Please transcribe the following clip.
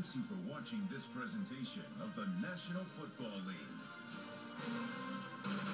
Thanks you for watching this presentation of the National Football League.